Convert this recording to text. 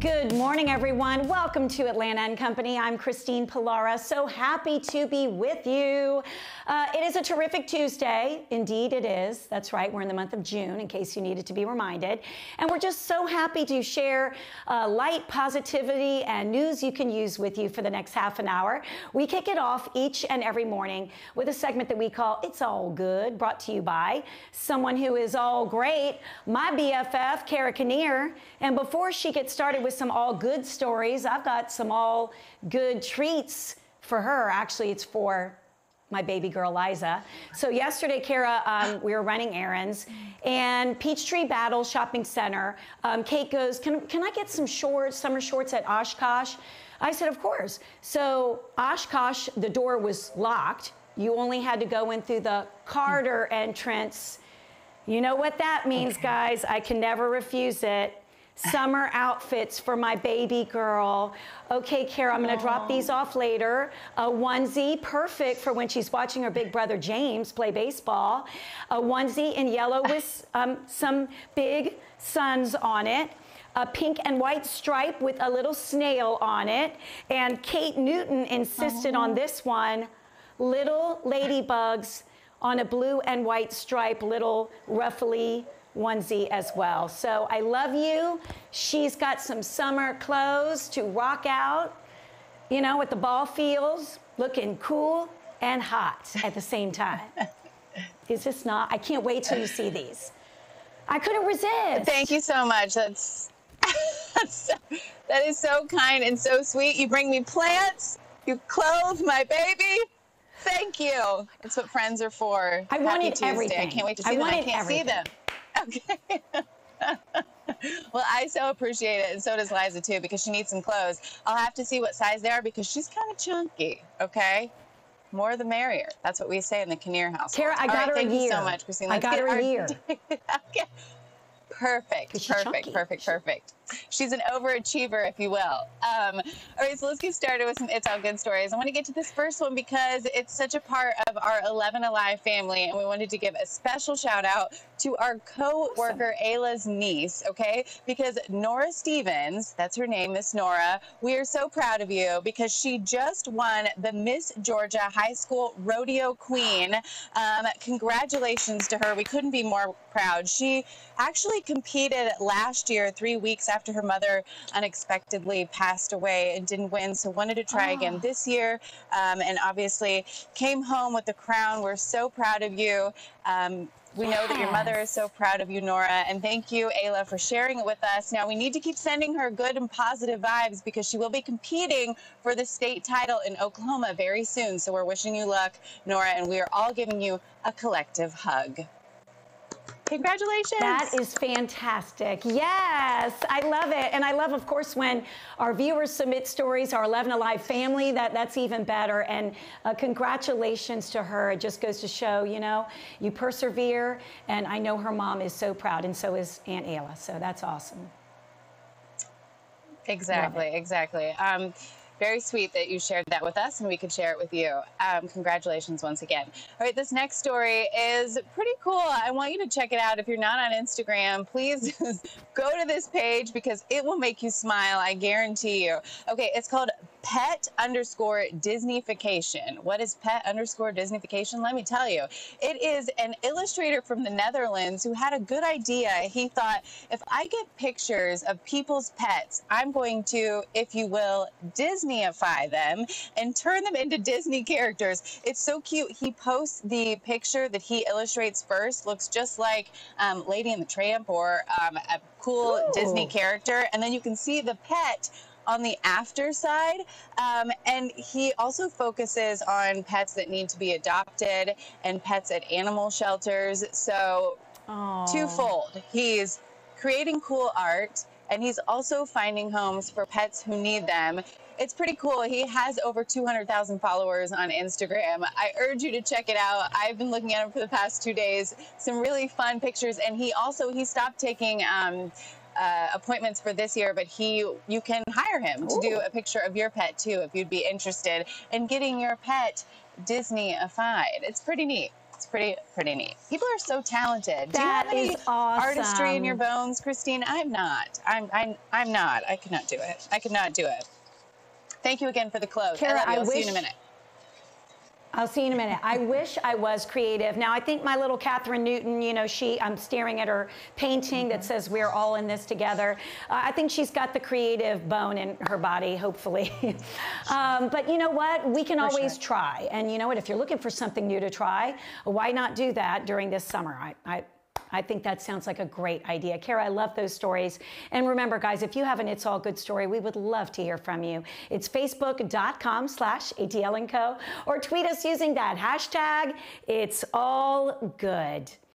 Good morning, everyone. Welcome to Atlanta and Company. I'm Christine Pullara. So happy to be with you. Uh, it is a terrific Tuesday. Indeed, it is. That's right. We're in the month of June, in case you needed to be reminded. And we're just so happy to share uh, light, positivity, and news you can use with you for the next half an hour. We kick it off each and every morning with a segment that we call It's All Good, brought to you by someone who is all great, my BFF, Cara Kneer. And before she gets started with with some all good stories. I've got some all good treats for her. Actually, it's for my baby girl Liza. So yesterday, Cara, um, we were running errands, and Peachtree Battle Shopping Center. Um, Kate goes, "Can can I get some shorts, summer shorts at Oshkosh?" I said, "Of course." So Oshkosh, the door was locked. You only had to go in through the Carter entrance. You know what that means, guys. I can never refuse it summer outfits for my baby girl. Okay, Cara, I'm going to drop these off later. A onesie, perfect for when she's watching her big brother James play baseball. A onesie in yellow with um, some big suns on it a pink and white stripe with a little snail on it. And Kate Newton insisted oh. on this one little ladybugs on a blue and white stripe, little ruffly onesie as well. So I love you. She's got some summer clothes to rock out, you know, at the ball fields, looking cool and hot at the same time. Is this not? I can't wait till you see these. I couldn't resist. Thank you so much. That's, that's that is so kind and so sweet. You bring me plants. You clothe my baby. Thank you. That's what friends are for. I Happy wanted Tuesday. everything. I can't wait to see I them. I can't everything. see them. Okay. well, I so appreciate it, and so does Liza too, because she needs some clothes. I'll have to see what size they are because she's kind of chunky. Okay. More the merrier. That's what we say in the Kneer house. Cara, I got right, her thank a year. You so much, Christine. Let's I got her a year. okay. Perfect, perfect, perfect, perfect. She's an overachiever, if you will. Um, all right, so let's get started with some It's All Good stories. I want to get to this first one because it's such a part of our 11 Alive family, and we wanted to give a special shout out to our co-worker awesome. Ayla's niece, okay? Because Nora Stevens, that's her name, Miss Nora, we are so proud of you because she just won the Miss Georgia High School Rodeo Queen. Um, congratulations to her. We couldn't be more proud. She actually competed last year, three weeks after her mother unexpectedly passed away and didn't win, so wanted to try oh. again this year. Um, and obviously came home with the crown. We're so proud of you. Um, we yes. know that your mother is so proud of you, Nora, and thank you, Ayla, for sharing it with us. Now, we need to keep sending her good and positive vibes because she will be competing for the state title in Oklahoma very soon. So we're wishing you luck, Nora, and we are all giving you a collective hug. Congratulations. That is fantastic. Yes, I love it. And I love, of course, when our viewers submit stories, our 11 Alive family, that, that's even better. And uh, congratulations to her. It just goes to show, you know, you persevere. And I know her mom is so proud, and so is Aunt Ayla. So that's awesome. Exactly, exactly. Um, very sweet that you shared that with us and we could share it with you. Um, congratulations once again. All right, this next story is pretty cool. I want you to check it out. If you're not on Instagram, please go to this page because it will make you smile. I guarantee you. Okay, it's called pet underscore Disneyfication. What is pet underscore Disneyfication? Let me tell you. It is an illustrator from the Netherlands who had a good idea. He thought, if I get pictures of people's pets, I'm going to, if you will, Disneyify them and turn them into Disney characters. It's so cute. He posts the picture that he illustrates first, looks just like um, Lady and the Tramp or um, a cool Ooh. Disney character. And then you can see the pet on the after side. Um, and he also focuses on pets that need to be adopted and pets at animal shelters. So, Aww. twofold. He's creating cool art and he's also finding homes for pets who need them. It's pretty cool. He has over 200,000 followers on Instagram. I urge you to check it out. I've been looking at him for the past two days. Some really fun pictures. And he also, he stopped taking um, uh, appointments for this year, but he you can hire him Ooh. to do a picture of your pet too if you'd be interested in getting your pet Disney-ified. It's pretty neat. It's pretty pretty neat. People are so talented. That Do you have any awesome. artistry in your bones, Christine? I'm not. I'm I'm I'm not. I could not do it. I could not do it. Thank you again for the clothes. Cara, I. I I'll see you in a wish- minute. I'll see you in a minute. I wish I was creative. Now, I think my little Catherine Newton, you know, she, I'm staring at her painting that says, We're all in this together. Uh, I think she's got the creative bone in her body, hopefully. um, but you know what? We can For always sure. try. And you know what? If you're looking for something new to try, why not do that during this summer? I, I, I think that sounds like a great idea. Cara, I love those stories. And remember, guys, if you have an It's All Good story, we would love to hear from you. It's facebook.com slash ATL Co. or tweet us using that hashtag, It's All Good.